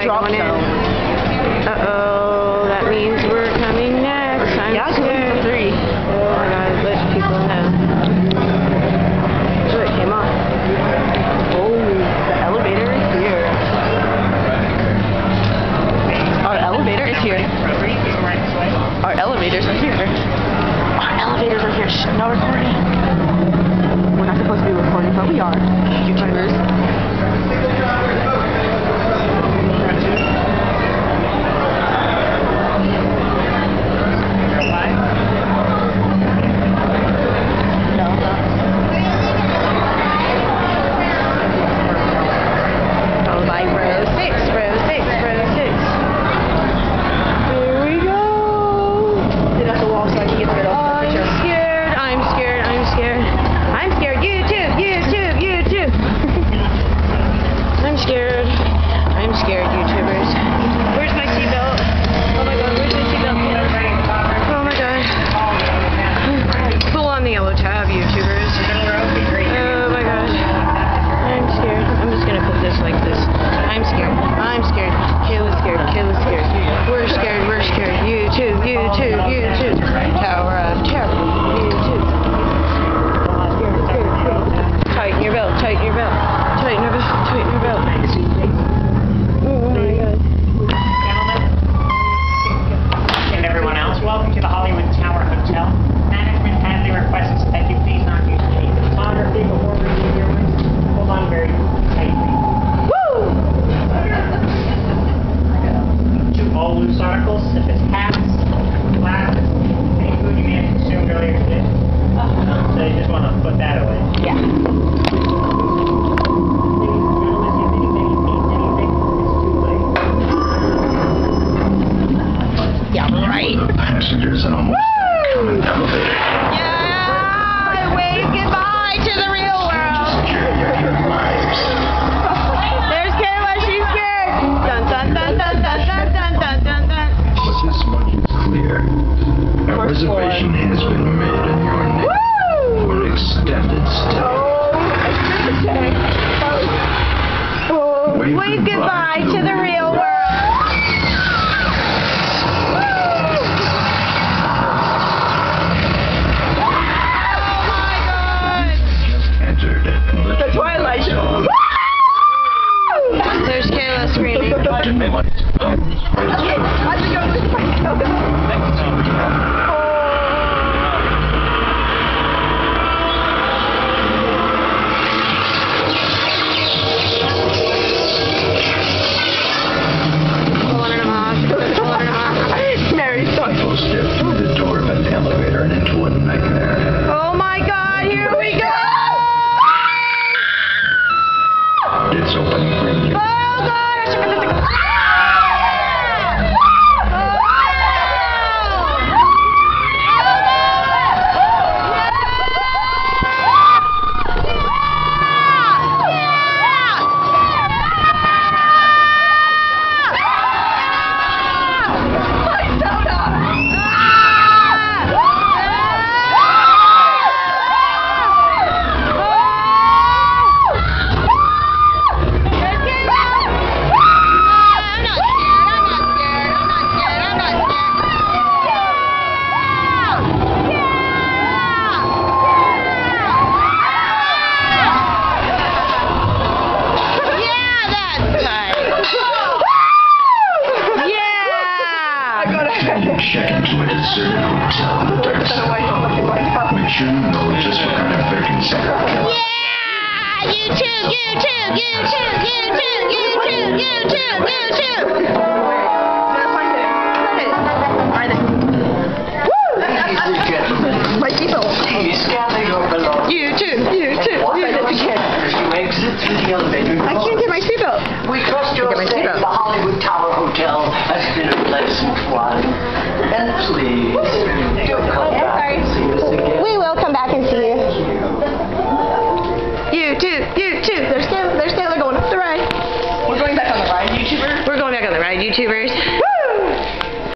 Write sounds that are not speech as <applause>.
I drop zone. Uh-oh, that means we're coming next. I'm yeah, scared. three. Oh, my God, let people know. So it came off. Oh, the elevator is here. Our elevator is here. Our elevators are here. Our elevators are here. Shh, no recording. We're not supposed to be recording, but we are. YouTubers. passengers and almost Woo! common elevator. Yeah! Wave goodbye to the real world! <laughs> There's Kayla, she's scared! Dun, dun, dun, dun, dun, dun, dun, dun, dun, But this much is clear. A reservation has been made in your name Woo! for extended stay. Oh, I should have checked. Oh. Wave, Wave goodbye, goodbye to the real world. Yes, I think I'm just and to a deserted hotel in the dark. Make sure you know just what kind of vacancy you have. Yeah! You too, you too, you too, you too, you too, you too, you too! You too, you too, you too. The elevator. I can't get my Lesson one, And please, don't come